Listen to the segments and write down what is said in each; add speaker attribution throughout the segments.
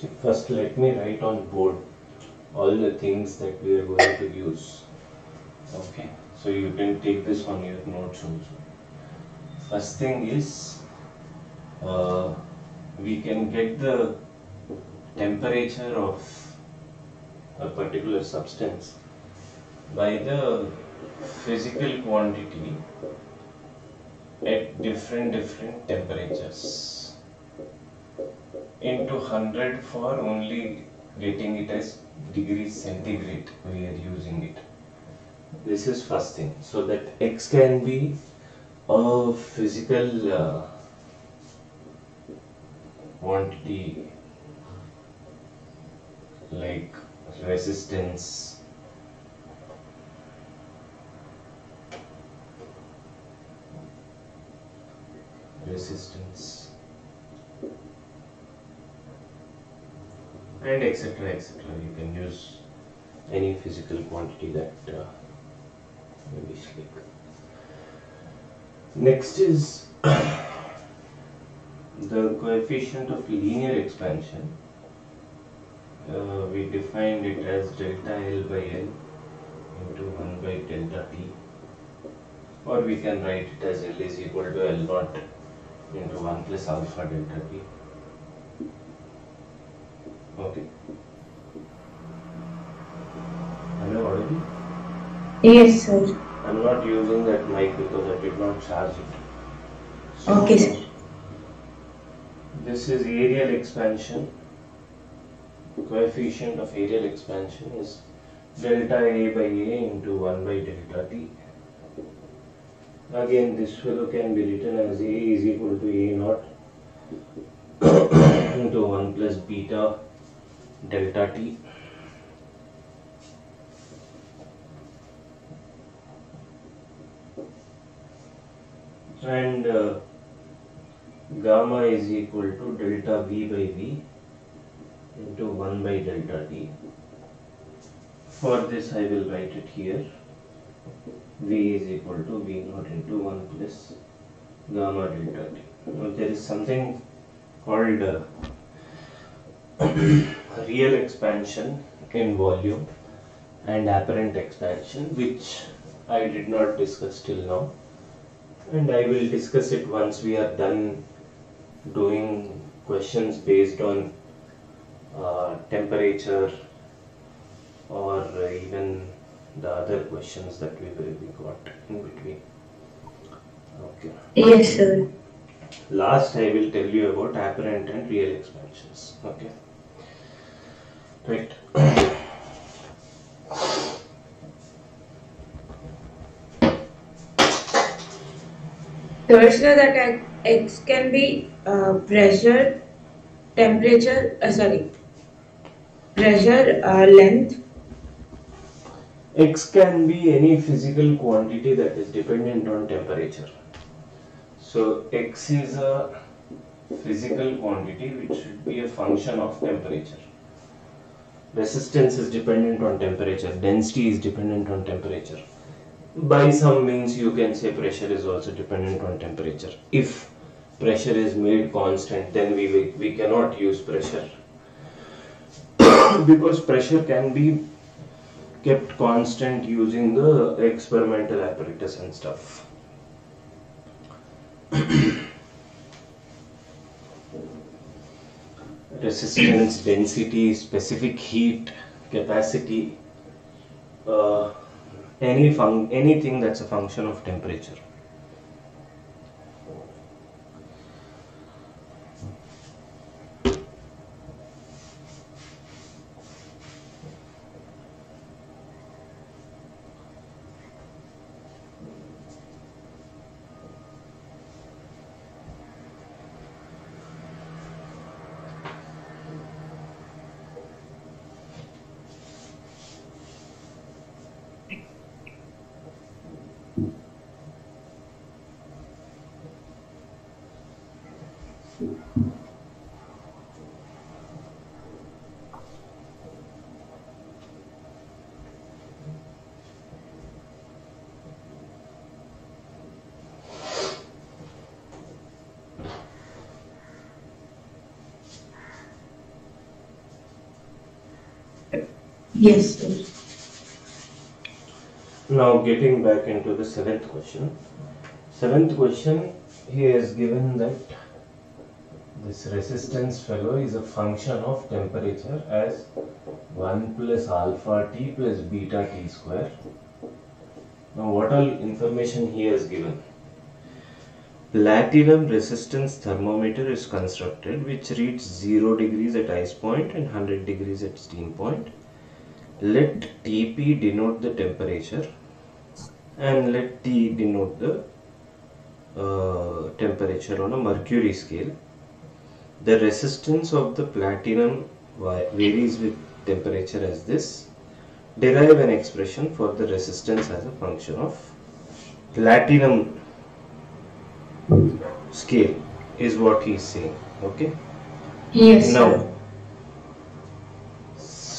Speaker 1: First let me write on board all the things that we are going to use. Okay, so you can take this on your notes also. First thing is uh, we can get the temperature of a particular substance by the physical quantity at different different temperatures into 100 for only getting it as degrees centigrade. We are using it. This is first thing. So that x can be a physical uh, quantity like resistance. Resistance and etc etc you can use any physical quantity that uh, you wish like. Next is the coefficient of linear expansion. Uh, we defined it as delta L by L into 1 by delta T or we can write it as L is equal to L naught into 1 plus alpha delta T okay am I audible?
Speaker 2: Yes, sir.
Speaker 1: I'm not using that mic because I did not charge it. So,
Speaker 2: Okay, sir.
Speaker 1: This is areal expansion. Coefficient of areal expansion is delta A by A into 1 by delta T. Again, this fellow can be written as A is equal to A naught into 1 plus beta delta T. And uh, gamma is equal to delta V by V into 1 by delta T. For this I will write it here. V is equal to V naught into 1 plus gamma delta T. Now there is something called uh, real expansion in volume and apparent expansion which I did not discuss till now and I will discuss it once we are done doing questions based on uh, temperature or even the other questions that we will we got in between. Okay.
Speaker 2: Yes, sir.
Speaker 1: Last I will tell you about apparent and real expansions. Okay. Right.
Speaker 2: So it's that X can be uh, pressure, temperature, uh, sorry, pressure, uh, length.
Speaker 1: X can be any physical quantity that is dependent on temperature. So X is a physical quantity which should be a function of temperature. Resistance is dependent on temperature, density is dependent on temperature. By some means you can say pressure is also dependent on temperature. If pressure is made constant then we, we, we cannot use pressure because pressure can be kept constant using the experimental apparatus and stuff. Resistance, density, specific heat, capacity, uh, any fun- anything that's a function of temperature.
Speaker 2: Yes, sir.
Speaker 1: Now getting back into the seventh question. Seventh question, he has given that this resistance fellow is a function of temperature as 1 plus alpha t plus beta t square. Now what all information he has given? Platinum resistance thermometer is constructed which reads 0 degrees at ice point and 100 degrees at steam point. Let Tp denote the temperature and let T denote the uh, temperature on a mercury scale. The resistance of the platinum varies with temperature as this. Derive an expression for the resistance as a function of platinum scale is what he is saying. Okay.
Speaker 2: Yes, sir.
Speaker 1: Now,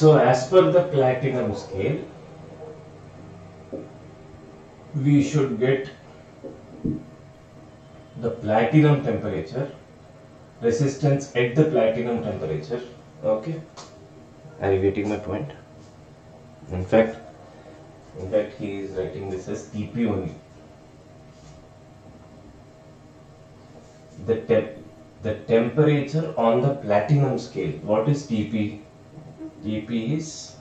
Speaker 1: so as per the platinum scale, we should get the platinum temperature, resistance at the platinum temperature. Okay, are you getting my point? In fact, in fact, he is writing this as TP only. The temp, the temperature on the platinum scale. What is TP? TP is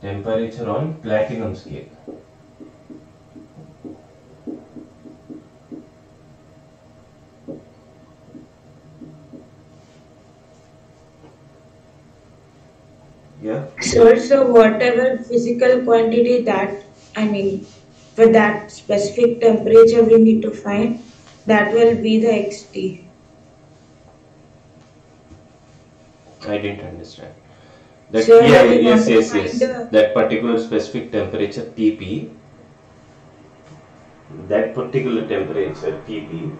Speaker 1: temperature on platinum scale. Yeah.
Speaker 2: Sir, so whatever physical quantity that, I mean, for that specific temperature we need to find, that will be the xt.
Speaker 1: I didn't understand. That,
Speaker 2: Sir,
Speaker 1: yeah, yes, yes, yes.
Speaker 2: the-
Speaker 1: That particular specific temperature Tp, that particular temperature Tp,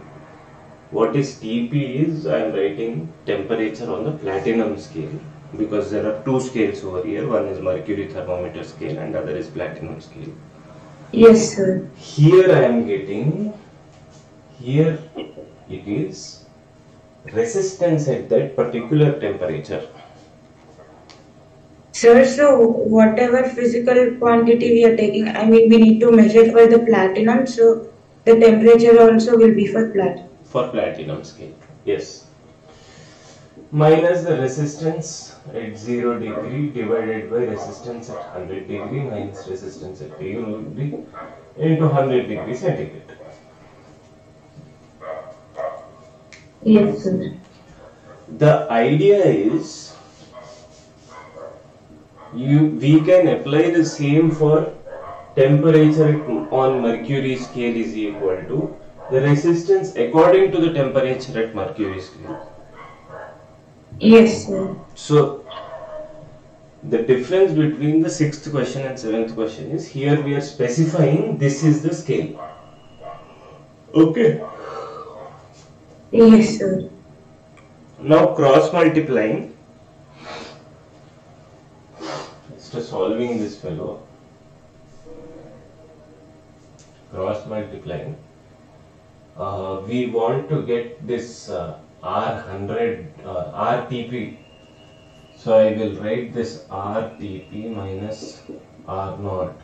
Speaker 1: what is Tp is I am writing temperature on the platinum scale because there are two scales over here. One is mercury thermometer scale and other is platinum scale.
Speaker 2: Yes, sir.
Speaker 1: Here I am getting, here it is resistance at that particular temperature.
Speaker 2: Sir, so whatever physical quantity we are taking, I mean, we need to measure for the platinum, so the temperature also will be for platinum.
Speaker 1: for platinum scale. Yes. Minus the resistance at 0 degree divided by resistance at 100 degree minus resistance at 0 degree into 100 degree centigrade.
Speaker 2: Yes, sir.
Speaker 1: The idea is you we can apply the same for temperature on mercury scale is equal to the resistance according to the temperature at mercury scale.
Speaker 2: Yes, sir.
Speaker 1: So the difference between the sixth question and seventh question is here we are specifying this is the scale. Okay.
Speaker 2: Yes, sir.
Speaker 1: Now cross multiplying. Just solving this fellow. Cross multiplying. Uh, we want to get this uh, R100 uh, RTP. So I will write this RTP minus R0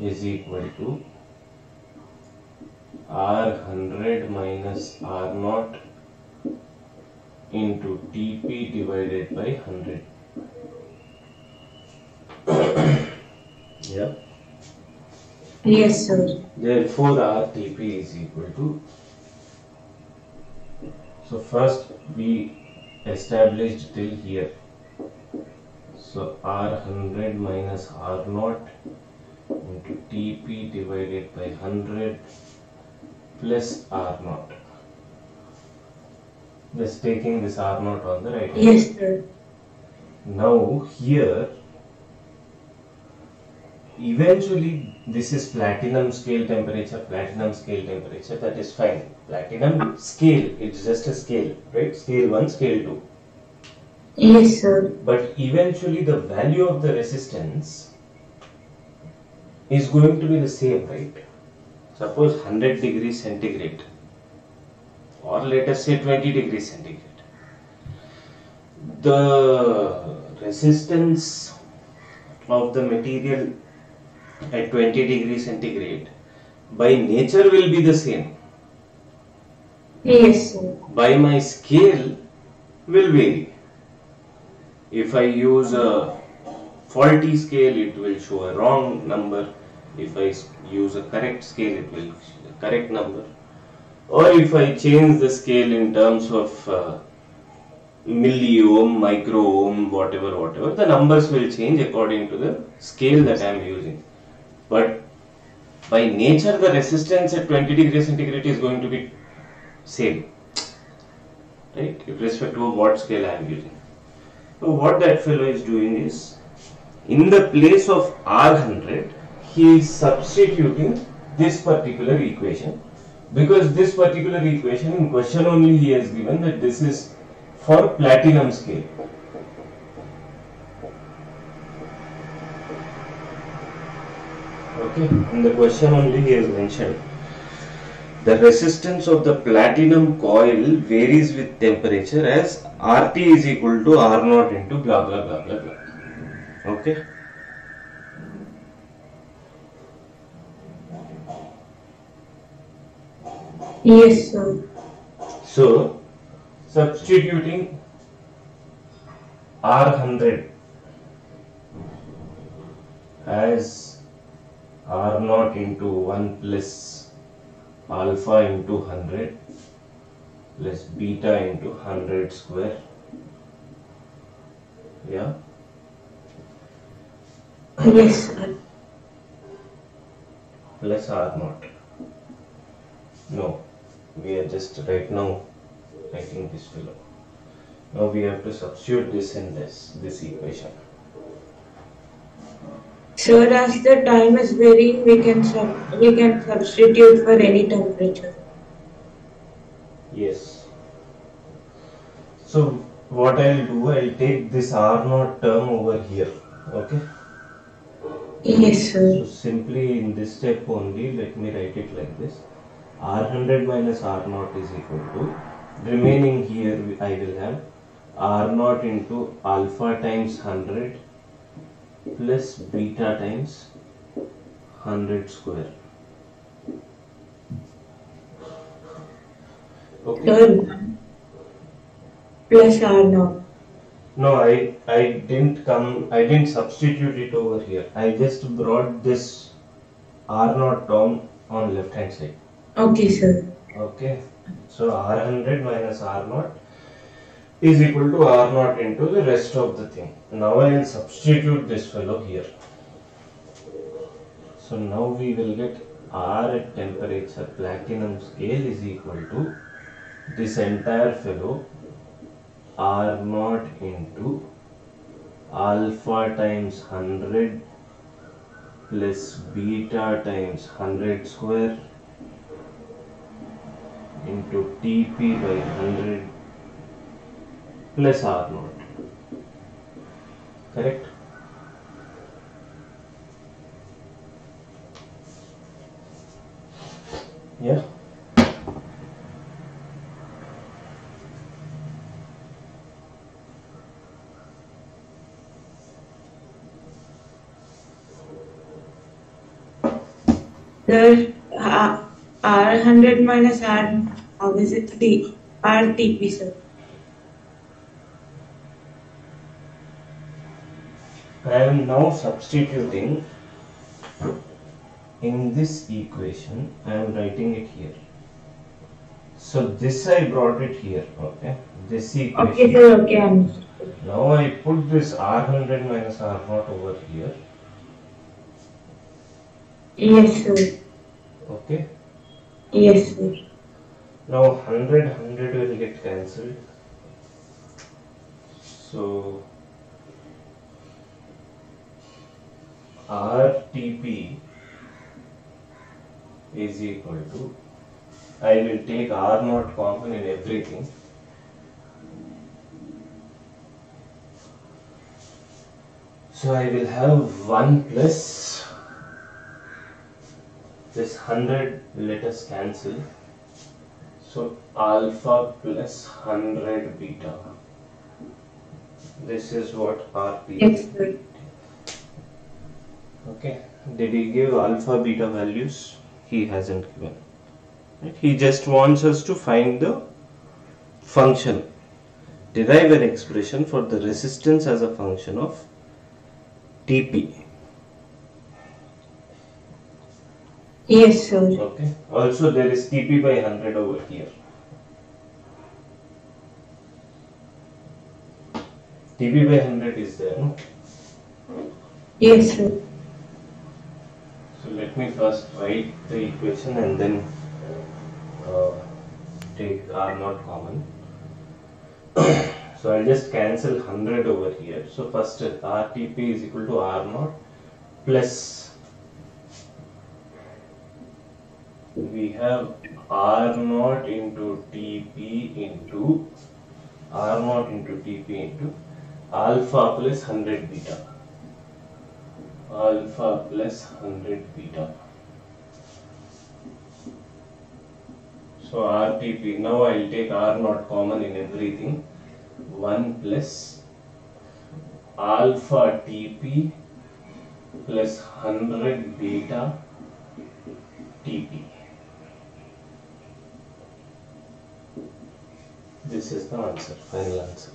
Speaker 1: is equal to R100 minus R0 into Tp divided by 100. Yeah.
Speaker 2: Yes, sir.
Speaker 1: Therefore, RTP is equal to. So first we established till here. So R100 minus R0 into Tp divided by 100 plus R0. Just taking this R0 on the right hand
Speaker 2: Yes, sir.
Speaker 1: now here eventually this is platinum scale temperature platinum scale temperature that is fine. Platinum scale it's just a scale right? Scale 1 scale 2
Speaker 2: Yes, sir.
Speaker 1: but eventually the value of the resistance is going to be the same right? Suppose 100 degrees centigrade or let us say 20 degrees centigrade. The resistance of the material at 20 degrees centigrade by nature will be the same.
Speaker 2: Yes.
Speaker 1: By my scale will vary. If I use a faulty scale, it will show a wrong number. If I use a correct scale, it will show a correct number. Or if I change the scale in terms of uh, milliohm, micro ohm, whatever, whatever, the numbers will change according to the scale that I am using. But by nature, the resistance at 20 degrees centigrade is going to be same, right? with respect to what scale I am using. So what that fellow is doing is, in the place of R100, he is substituting this particular equation because this particular equation in question only he has given that this is for platinum scale. In the question only he has mentioned the resistance of the platinum coil varies with temperature as RT is equal to R naught into blah blah blah blah blah. Okay.
Speaker 2: Yes, sir.
Speaker 1: So, substituting R100 as R naught into 1 plus alpha into 100 plus beta into 100 square. Yeah.
Speaker 2: Yes,
Speaker 1: plus R naught. No, we are just right now writing this below. Now we have to substitute this in this this equation.
Speaker 2: Sir, as the time is varying, we can sub- we can substitute for any temperature.
Speaker 1: Yes. So what I'll do, I'll take this R naught term over here. Okay.
Speaker 2: Yes, sir.
Speaker 1: So simply in this step only, let me write it like this. R100 minus R naught is equal to remaining here I will have R naught into alpha times 100 plus beta times 100 square. Okay.
Speaker 2: Plus R naught.
Speaker 1: No, I I didn't come. I didn't substitute it over here. I just brought this R naught term on left hand side.
Speaker 2: Okay, sir.
Speaker 1: Okay. So R100 minus R naught is equal to R naught into the rest of the thing. Now I will substitute this fellow here. So now we will get R at temperature platinum scale is equal to this entire fellow R naught into alpha times 100 plus beta times 100 square into Tp by 100 plus R naught. Correct? Yeah.
Speaker 2: Sir, uh, R hundred minus R, how is it? T, RTP, sir.
Speaker 1: I am now substituting in this equation. I am writing it here. So this I brought it here. Okay. This equation.
Speaker 2: Okay, sir. Okay.
Speaker 1: Now I put this R100 minus R naught over here.
Speaker 2: Yes, sir.
Speaker 1: Okay.
Speaker 2: Yes, sir.
Speaker 1: Now 100, 100 will get cancelled. So RTP is equal to, I will take R naught common in everything. So I will have 1 plus this 100 let us cancel. So alpha plus 100 beta. This is what RP is.
Speaker 2: Sir.
Speaker 1: okay did he give alpha beta values he hasn't given right? he just wants us to find the function derive an expression for the resistance as a function of tp
Speaker 2: Yes, sir.
Speaker 1: okay also there is tp by 100 over here tp by 100 is there no
Speaker 2: Yes, sir.
Speaker 1: So let me first write the equation and then uh, take R not common. so I'll just cancel 100 over here. So first RTP is equal to R naught plus we have R naught into TP into R naught into TP into alpha plus 100 beta alpha plus 100 beta. So RTP, now I'll take R not common in everything. 1 plus alpha TP plus 100 beta TP. This is the answer, final answer.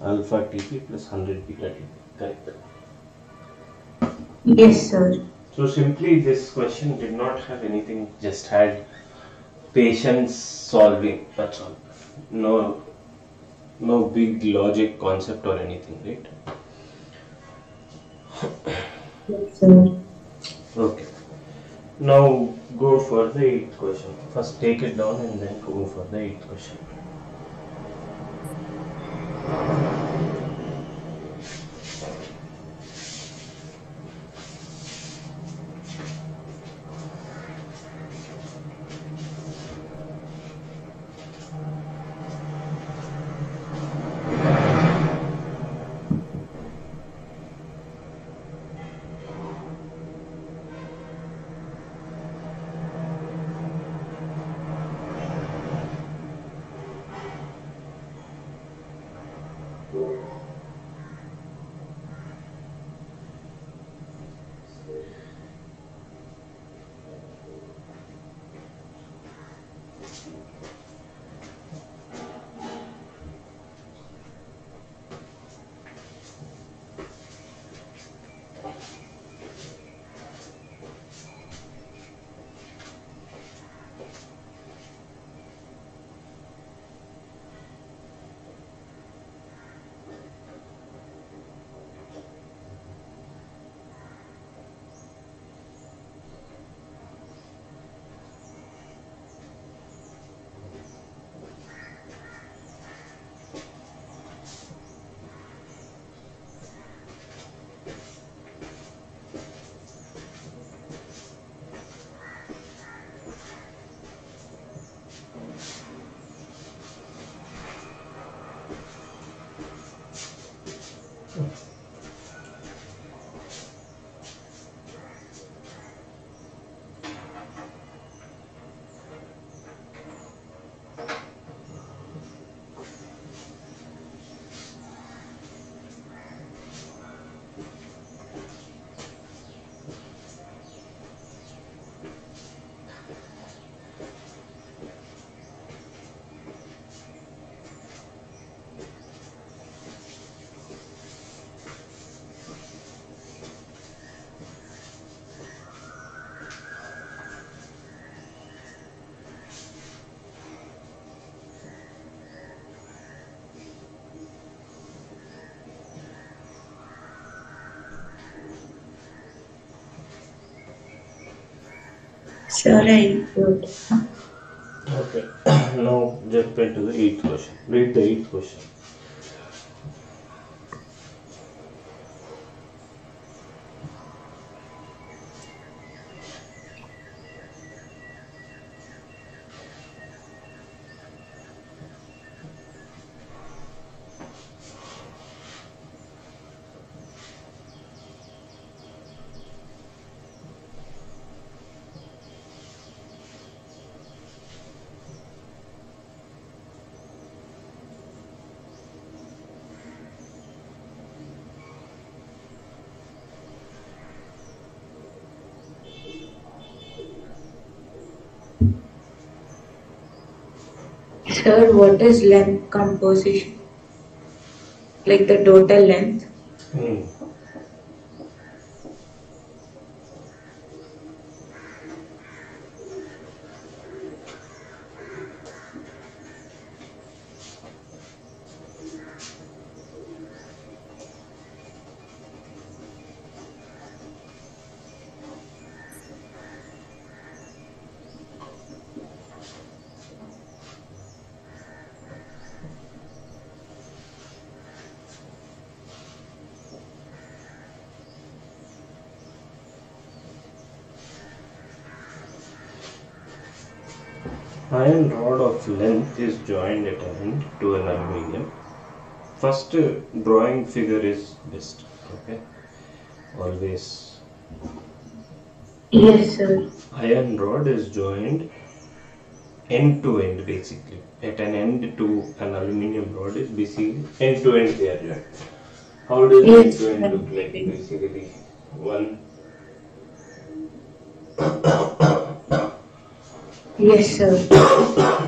Speaker 1: Alpha TP plus 100 beta TP. Correct.
Speaker 2: Yes, sir.
Speaker 1: So simply this question did not have anything, just had patience solving, that's all. No, no big logic concept or anything, right?
Speaker 2: Yes, sir.
Speaker 1: Okay. Now go for the eighth question. First take it down and then go for the eighth question.
Speaker 2: Sir, I wrote.
Speaker 1: Okay. now jump into the eighth question. Read the eighth question.
Speaker 2: Third, what is length composition? Like the total length.
Speaker 1: Hmm. Length is joined at an end to an aluminium. First uh, drawing figure is best. Okay. Always
Speaker 2: Yes, sir.
Speaker 1: iron rod is joined end to end basically. At an end to an aluminium rod is basically end to end they are joined. How does end to end look like? Basically one
Speaker 2: Yes, sir.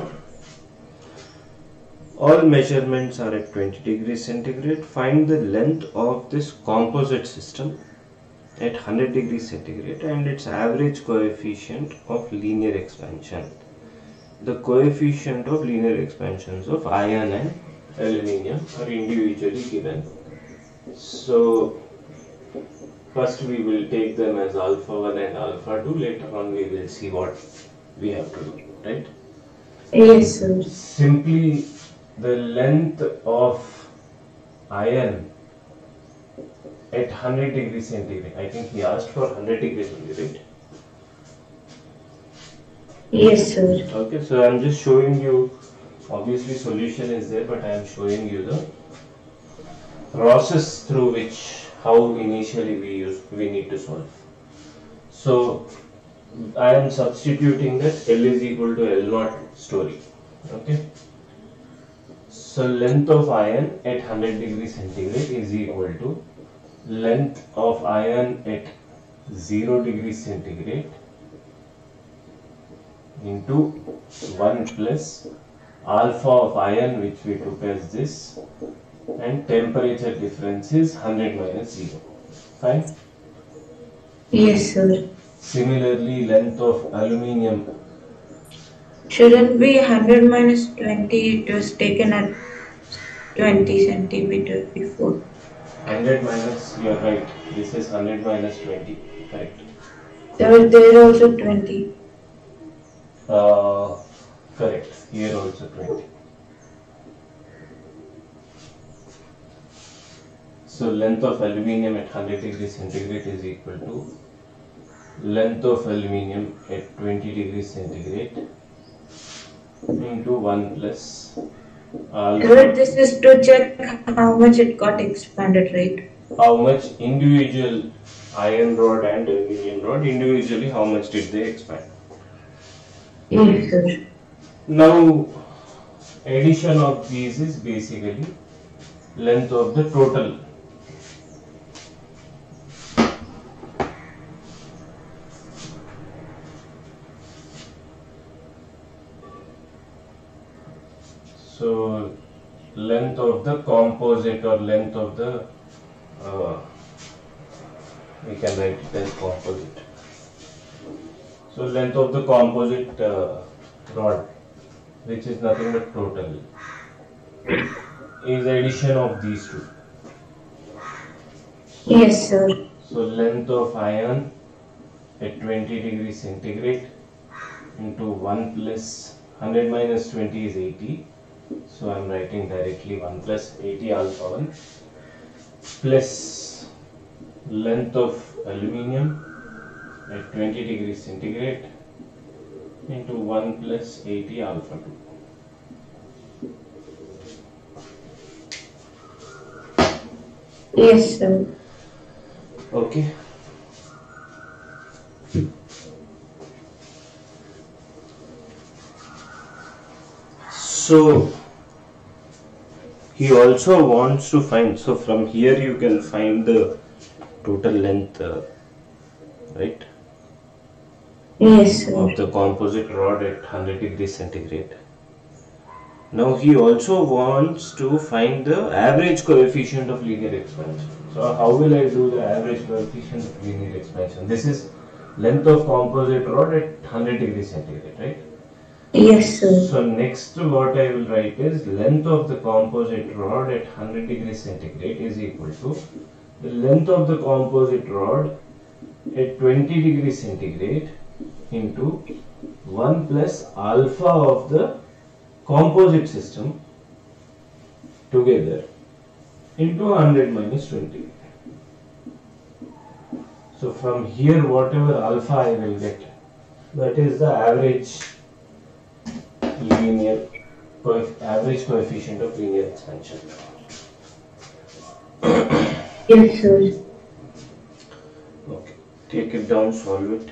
Speaker 1: All measurements are at 20 degrees centigrade. Find the length of this composite system at 100 degrees centigrade and its average coefficient of linear expansion. The coefficient of linear expansions of iron and aluminium are individually given. So, first we will take them as alpha 1 and alpha 2. Later on, we will see what we have to do, right?
Speaker 2: Yes, sir.
Speaker 1: simply the length of iron at 100 degrees centigrade. I think he asked for 100 degrees only, right?
Speaker 2: Yes, sir.
Speaker 1: Okay, so I'm just showing you, obviously solution is there, but I am showing you the process through which, how initially we use, we need to solve. So, I am substituting that L is equal to L naught story, okay? So, length of iron at 100 degrees centigrade is equal to length of iron at 0 degree centigrade into 1 plus alpha of iron which we took as this and temperature difference is 100 minus 0 fine?
Speaker 2: Yes, sir.
Speaker 1: similarly length of aluminium
Speaker 2: Shouldn't be 100 minus 20, it was taken at 20 centimeter before.
Speaker 1: 100 minus you're right. This is 100 minus 20 correct.
Speaker 2: There, there also 20.
Speaker 1: uh, correct. Here also 20 so length of aluminium at 100 degrees centigrade is equal to length of aluminium at 20 degrees centigrade into 1 plus uh,
Speaker 2: Sir,
Speaker 1: alpha
Speaker 2: this is to check how much it got expanded, right?
Speaker 1: how much individual iron rod and aluminium rod individually how much did they expand
Speaker 2: Yes, sir.
Speaker 1: Now, addition of these is basically length of the total. So, length of the composite or length of the, uh, we can write it as composite. So length of the composite uh, rod, which is nothing but total, is addition of these two.
Speaker 2: Yes, sir.
Speaker 1: So length of iron at 20 degrees centigrade into 1 plus 100 minus 20 is 80. So I'm writing directly 1 plus 80 alpha 1 plus length of aluminium at 20 degrees centigrade into 1 plus 80 alpha 2.
Speaker 2: Yes, sir.
Speaker 1: Okay. So he also wants to find. So from here you can find the total length, uh, right,
Speaker 2: Yes, sir.
Speaker 1: of the composite rod at 100 degrees centigrade. Now he also wants to find the average coefficient of linear expansion. So how will I do the average coefficient of linear expansion? This is length of composite rod at 100 degree centigrade, right?
Speaker 2: Yes, sir.
Speaker 1: So next what I will write is length of the composite rod at 100 degree centigrade is equal to the length of the composite rod at 20 degree centigrade into 1 plus alpha of the composite system together into 100 minus 20. So from here whatever alpha I will get that is the average linear average coefficient of linear expansion.
Speaker 2: Yes, sir.
Speaker 1: Okay, take it down, solve it.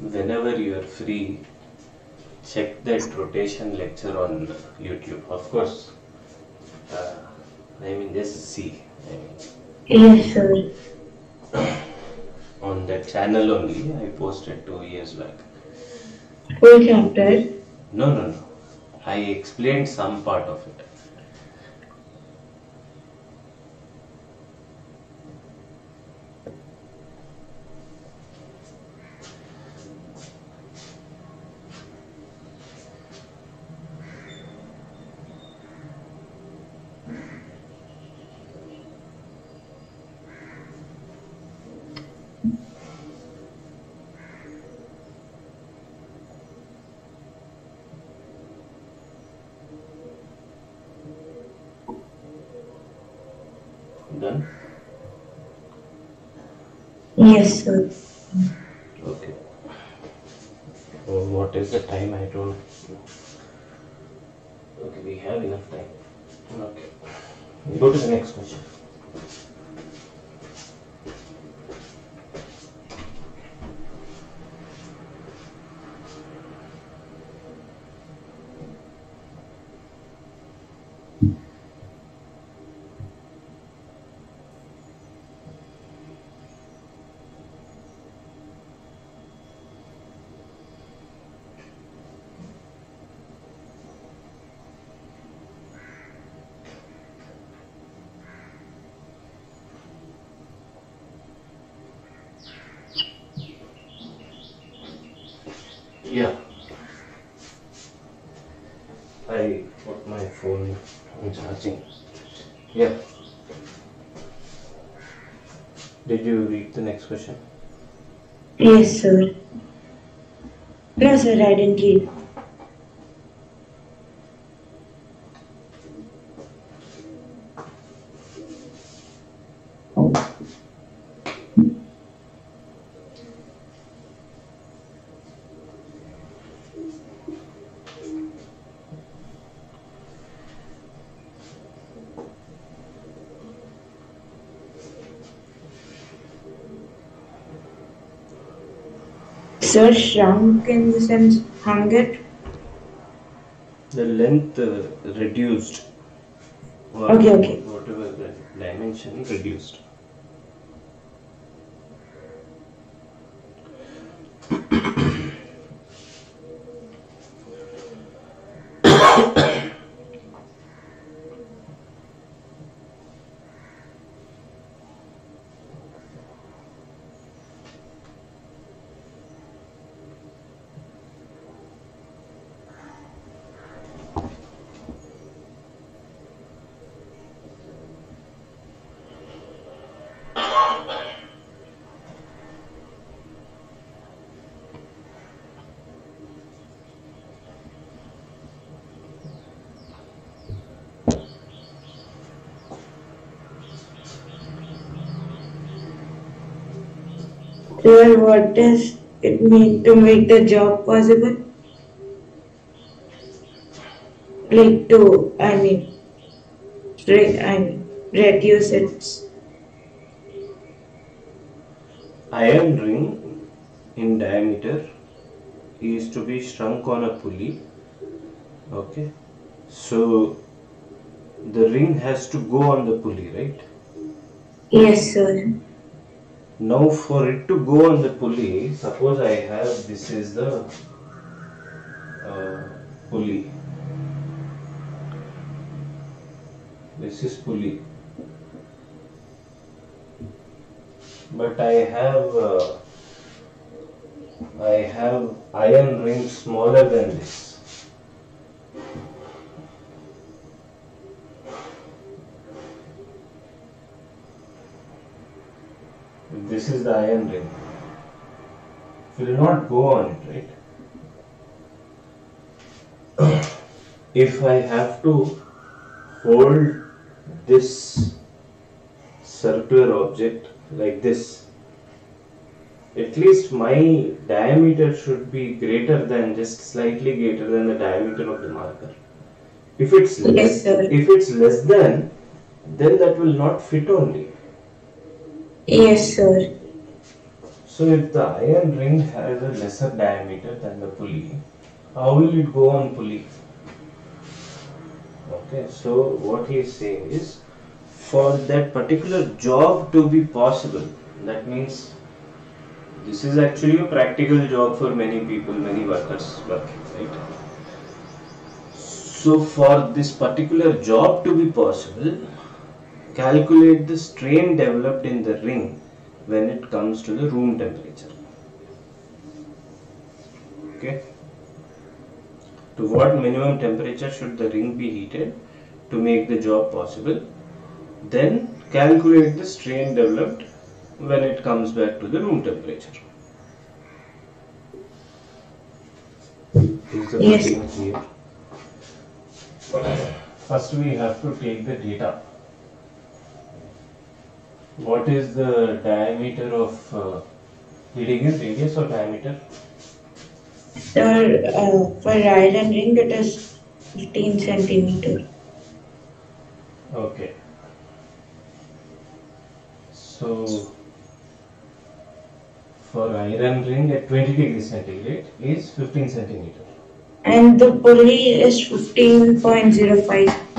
Speaker 1: Whenever you are free, check that rotation lecture on YouTube. Of course, uh, I mean just see. I mean,
Speaker 2: Yes, sir.
Speaker 1: on that channel only, I posted two years back.
Speaker 2: Full chapter.
Speaker 1: No, no, no. I explained some part of it. Done?
Speaker 2: Yes, sir.
Speaker 1: Okay. Oh, what is the time? I don't. Okay, we have enough time. Okay. Go to the next question. Yeah. I put my phone on charging. Yeah. Did you read the next question?
Speaker 2: Yes, sir. No, sir, I didn't read. Sir, shrunk in the sense hung it.
Speaker 1: The length uh, reduced. Or
Speaker 2: Okay, okay.
Speaker 1: Whatever the dimension reduced.
Speaker 2: Sir, what does it mean to make the job possible? Like to, I mean, re- I mean, reduce its.
Speaker 1: Iron ring in diameter is to be shrunk on a pulley. Okay, so the ring has to go on the pulley, right?
Speaker 2: Yes, sir.
Speaker 1: Now, for it to go on the pulley, suppose I have this is the uh, pulley. This is pulley. But I have uh, I have iron ring smaller than this. This is the iron ring. It will not go on it, right? if I have to hold this circular object like this, at least my diameter should be greater than just slightly greater than the diameter of the marker. If it's less,
Speaker 2: sir.
Speaker 1: if it's less than, then that will not fit only.
Speaker 2: Yes, sir.
Speaker 1: So if the iron ring has a lesser diameter than the pulley, how will it go on pulley? Okay, so what he is saying is, for that particular job to be possible, that means this is actually a practical job for many people, many workers working, right? So for this particular job to be possible, calculate the strain developed in the ring when it comes to the room temperature. Okay. To what minimum temperature should the ring be heated to make the job possible? Then calculate the strain developed when it comes back to the room temperature. Is the
Speaker 2: Yes.
Speaker 1: First we have to take the data. What is the diameter of uh, heating is radius or diameter?
Speaker 2: Sir, uh, for iron ring it is 15 centimeter.
Speaker 1: Okay. So for iron ring at 20 degrees centigrade is 15 centimeter.
Speaker 2: And the pulley is 15.05.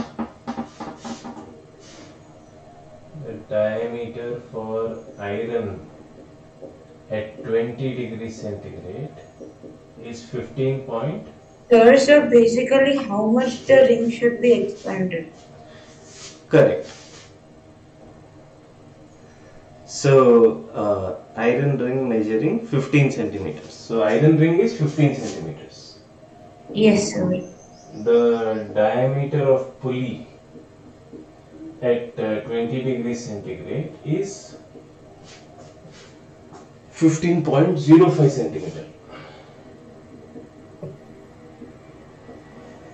Speaker 1: diameter for iron at 20 degrees centigrade is 15 point.
Speaker 2: Sir, so basically how much the ring should be expanded?
Speaker 1: Correct. So uh, iron ring measuring 15 centimeters. So iron ring is 15 centimeters.
Speaker 2: Yes, sir.
Speaker 1: The diameter of pulley at uh, 20 degrees centigrade is 15.05 centimeter.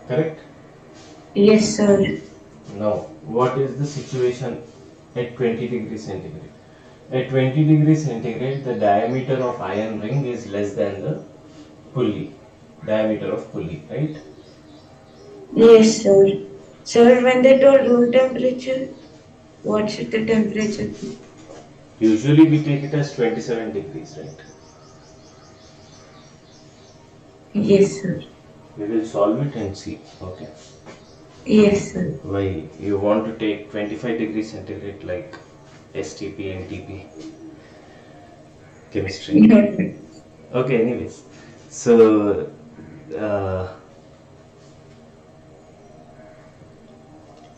Speaker 1: Correct?
Speaker 2: Yes, sir.
Speaker 1: Now, what is the situation at 20 degrees centigrade? At 20 degrees centigrade, the diameter of iron ring is less than the pulley, diameter of pulley, right?
Speaker 2: Yes, sir. Sir, when they told room temperature, what should the temperature be?
Speaker 1: Usually we take it as 27 degrees, right?
Speaker 2: Yes, sir.
Speaker 1: We will solve it and see, okay?
Speaker 2: Yes, sir.
Speaker 1: Why you want to take 25 degrees centigrade like STP and TP? Chemistry. Okay, anyways. So, uh,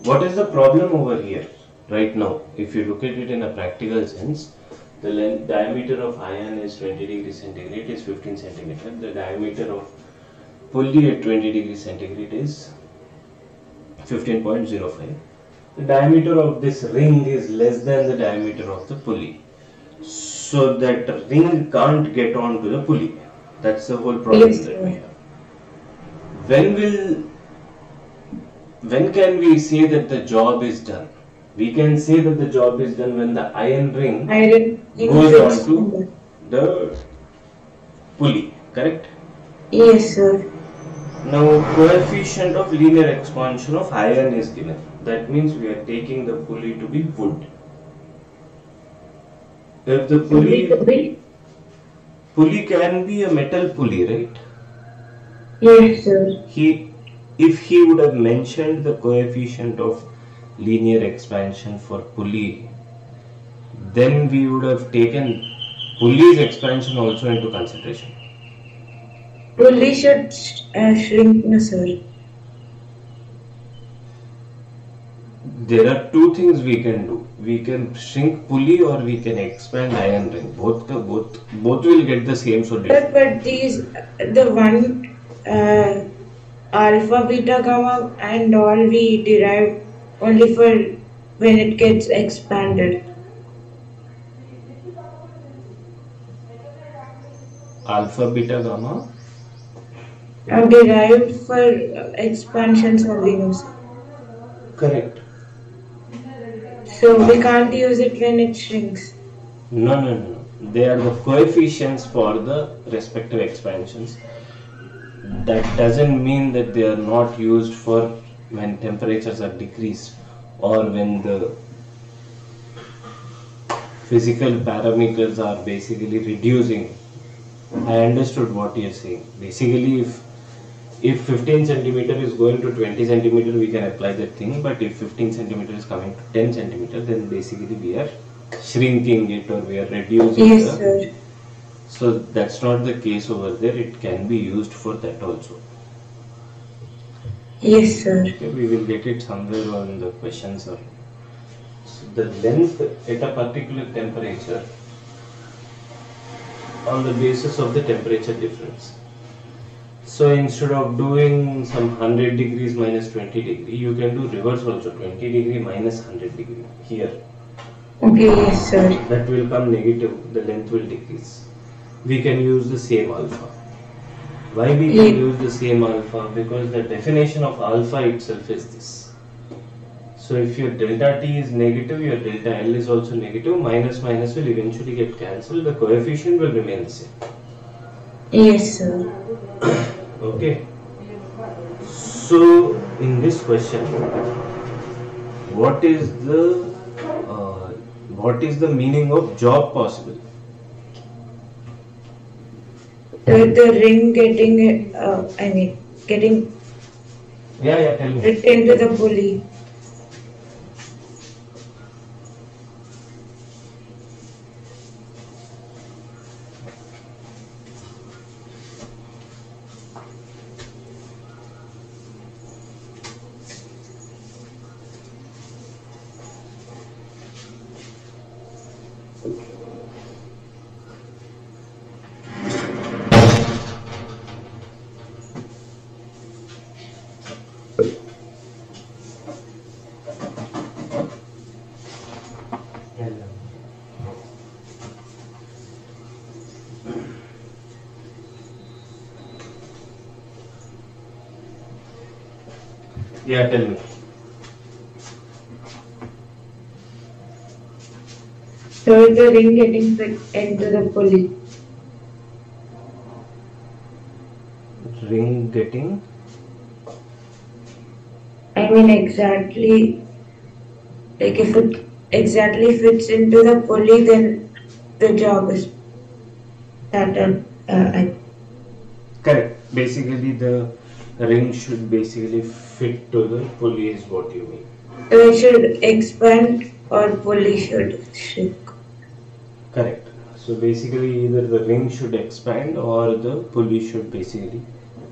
Speaker 1: what is the problem over here right now? If you look at it in a practical sense, the length, diameter of iron is 20 degrees centigrade is 15 centimeter. The diameter of pulley at 20 degrees centigrade is 15.05. The diameter of this ring is less than the diameter of the pulley. So that ring can't get onto the pulley. That's the whole problem
Speaker 2: Yes,
Speaker 1: that we have. When will when can we say that the job is done? We can say that the job is done when the iron ring
Speaker 2: Iron
Speaker 1: Goes on to- the pulley, correct?
Speaker 2: Yes, sir.
Speaker 1: Now coefficient of linear expansion of iron is given. That means we are taking the pulley to be wood. If the pulley pulley can be a metal pulley, right?
Speaker 2: Yes, sir.
Speaker 1: He if he would have mentioned the coefficient of linear expansion for pulley, then we would have taken pulley's expansion also into consideration.
Speaker 2: Pulley should uh, shrink, no, sir.
Speaker 1: There are two things we can do. We can shrink pulley or we can expand iron ring. Both ka, both both will get the same
Speaker 2: But,
Speaker 1: solution.
Speaker 2: but these, the one uh, alpha, beta, gamma, and all we derive only for when it gets expanded.
Speaker 1: Alpha, beta, gamma.
Speaker 2: Are derived for expansions only, no, sir.
Speaker 1: Correct.
Speaker 2: So we can't use it when it shrinks.
Speaker 1: No, no, no, no. They are the coefficients for the respective expansions. That doesn't mean that they are not used for when temperatures are decreased or when the physical parameters are basically reducing. I understood what you're saying. Basically, if if 15 centimeter is going to 20 centimeter, we can apply that thing. But if 15 centimeter is coming to 10 centimeter, then basically we are shrinking it or we are reducing
Speaker 2: Yes,
Speaker 1: the.
Speaker 2: sir.
Speaker 1: So that's not the case over there. It can be used for that also.
Speaker 2: Yes, sir.
Speaker 1: Okay, we will get it somewhere on the questions or so the length at a particular temperature on the basis of the temperature difference. So instead of doing some 100 degrees minus 20 degree, you can do reverse also 20 degree minus 100 degree here.
Speaker 2: Okay, yes, sir.
Speaker 1: That will come negative, the length will decrease. We can use the same alpha. Why we can use the same alpha? Because the definition of alpha itself is this. So if your delta t is negative, your delta L is also negative, minus minus will eventually get cancelled, the coefficient will remain the same.
Speaker 2: Yes, sir.
Speaker 1: Okay. So in this question, what is the uh, what is the meaning of job possible?
Speaker 2: The, the ring getting, uh, I mean, getting
Speaker 1: Yeah, yeah, tell me.
Speaker 2: it into the pulley.
Speaker 1: Yeah, tell me.
Speaker 2: So is the ring getting fit into the pulley.
Speaker 1: Ring getting
Speaker 2: I mean, exactly, like if it exactly fits into the pulley, then the job is done. Uh, I,
Speaker 1: correct. Basically, the ring should basically fit to the pulley, is what you mean.
Speaker 2: it should expand or pulley should shrink.
Speaker 1: Correct. So basically, either the ring should expand or the pulley should basically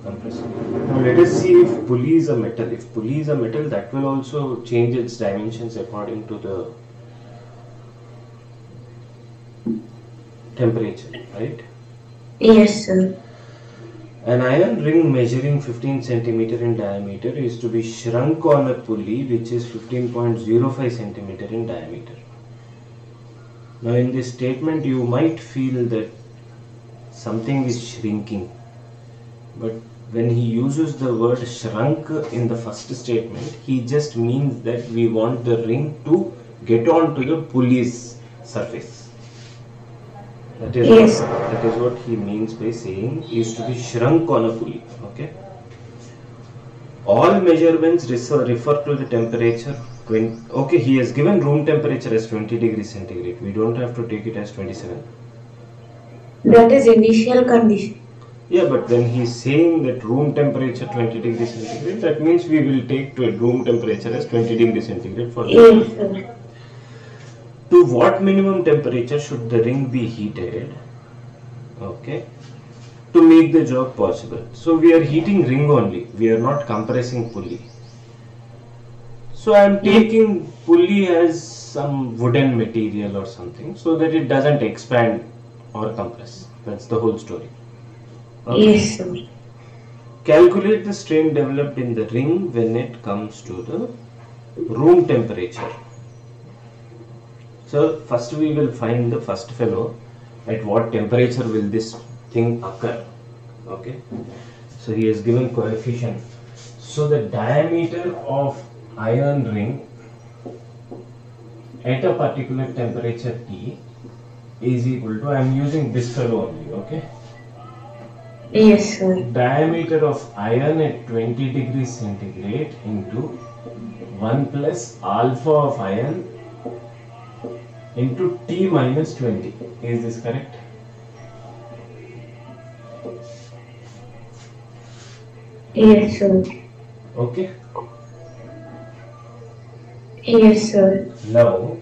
Speaker 1: compress. Now let us see if pulley is a metal. If pulley is a metal, that will also change its dimensions according to the temperature, right?
Speaker 2: Yes, sir.
Speaker 1: An iron ring measuring 15 centimeter in diameter is to be shrunk on a pulley which is 15.05 centimeter in diameter. Now, in this statement, you might feel that something is shrinking, but when he uses the word shrunk in the first statement, he just means that we want the ring to get onto the pulley's surface. That is
Speaker 2: Yes.
Speaker 1: what, that is what he is he means by saying is to be shrunk on a pulley. Okay. All measurements refer, refer to the temperature. Okay, he has given room temperature as 20 degrees centigrade. We don't have to take it as 27.
Speaker 2: That is initial condition.
Speaker 1: Yeah, but when he's saying that room temperature 20 degrees centigrade, that means we will take to a room temperature as 20 degrees centigrade for
Speaker 2: Yes, sir.
Speaker 1: To what minimum temperature should the ring be heated? Okay. To make the job possible. So we are heating ring only. We are not compressing pulley. So i am taking pulley as some wooden material or something so that it doesn't expand or compress. That's the whole story.
Speaker 2: Yes, sir.
Speaker 1: calculate the strain developed in the ring when it comes to the room temperature so first we will find the first fellow at what temperature will this thing occur okay? So he has given coefficient. So the diameter of iron ring at a particular temperature T is equal to I am using this fellow only okay?
Speaker 2: Yes, sir.
Speaker 1: diameter of iron at 20 degrees centigrade into 1 plus alpha of iron into T minus 20. Is this correct?
Speaker 2: Yes, sir.
Speaker 1: Okay.
Speaker 2: Yes, sir.
Speaker 1: Now,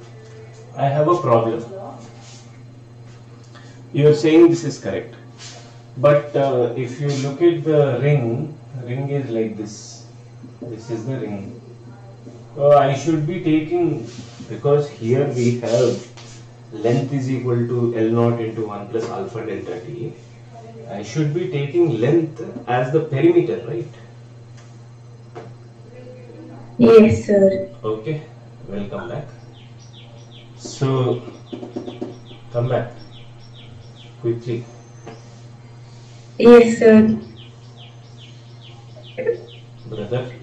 Speaker 1: I have a problem. You are saying this is correct. But uh, if you look at the ring, ring is like this. This is the ring. Uh, I should be taking, because here we have length is equal to L naught into 1 plus alpha delta t. I should be taking length as the perimeter, right?
Speaker 2: Yes, sir.
Speaker 1: Okay, welcome back. So, come back quickly.
Speaker 2: Yes, sir.
Speaker 1: Brother,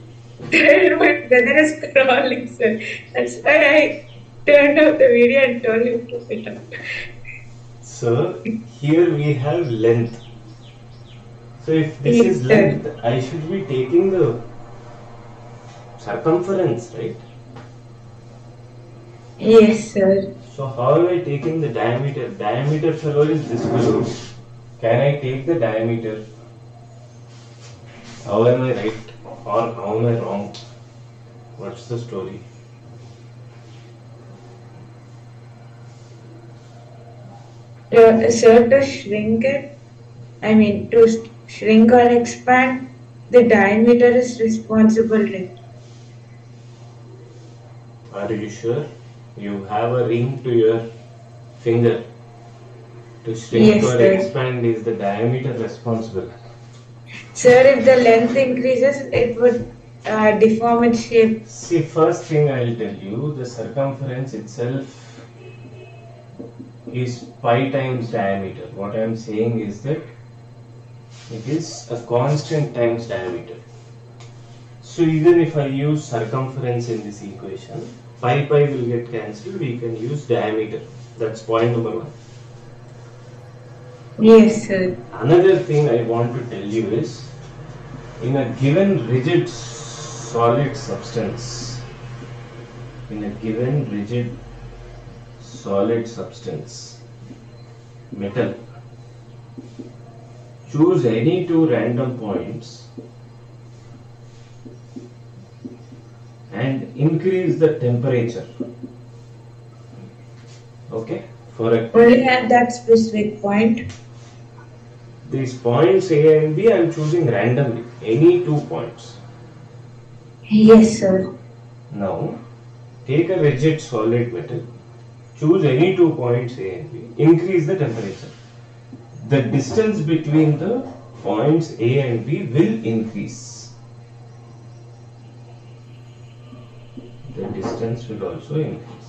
Speaker 2: My brother is crawling, sir. That's why I turned off the video and told him to sit up.
Speaker 1: so here we have length. So if this
Speaker 2: Yes,
Speaker 1: is
Speaker 2: sir.
Speaker 1: length, I should be taking the circumference, right?
Speaker 2: Yes, sir.
Speaker 1: So how am I taking the diameter? Diameter fellow is this fellow. Can I take the diameter? How am I right or how am I wrong? What's the story?
Speaker 2: Uh, sir, to shrink it, I mean, to shrink or expand, the diameter is responsible, right?
Speaker 1: Are you sure? You have a ring to your finger. To shrink
Speaker 2: Yes,
Speaker 1: or
Speaker 2: sir.
Speaker 1: expand is the diameter responsible.
Speaker 2: Sir, if the length increases, it would uh, deform its shape.
Speaker 1: See, first thing I'll tell you, the circumference itself is pi times diameter. What I'm saying is that it is a constant times diameter. So even if I use circumference in this equation, pi pi will get cancelled, we can use diameter. That's point number one.
Speaker 2: Yes, sir.
Speaker 1: Another thing I want to tell you is in a given rigid solid substance, in a given rigid solid substance, metal, choose any two random points and increase the temperature. Okay? For a
Speaker 2: Only at that specific point.
Speaker 1: These points A and B I am choosing randomly, any two points.
Speaker 2: Yes, sir.
Speaker 1: Now, take a rigid solid metal, choose any two points A and B, increase the temperature. The distance between the points A and B will increase. The distance will also increase.